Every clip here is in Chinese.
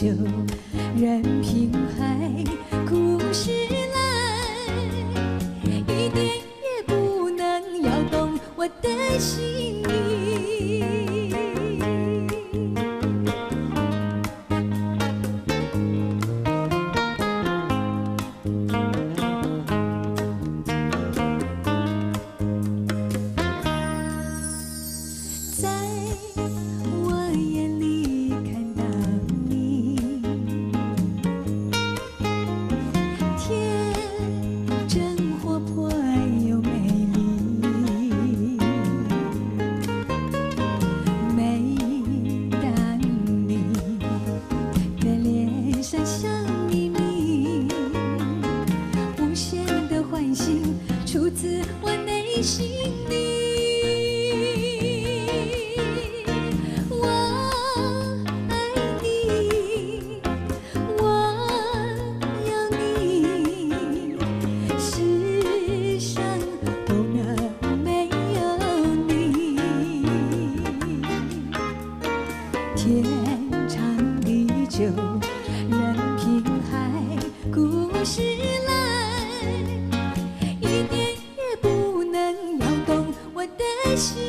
就任凭海枯石烂一点也不能摇动我的心。心里我爱你我你世上不能没有你天长地久 wish you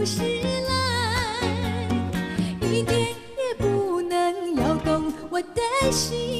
不是来一点也不能摇动我的心。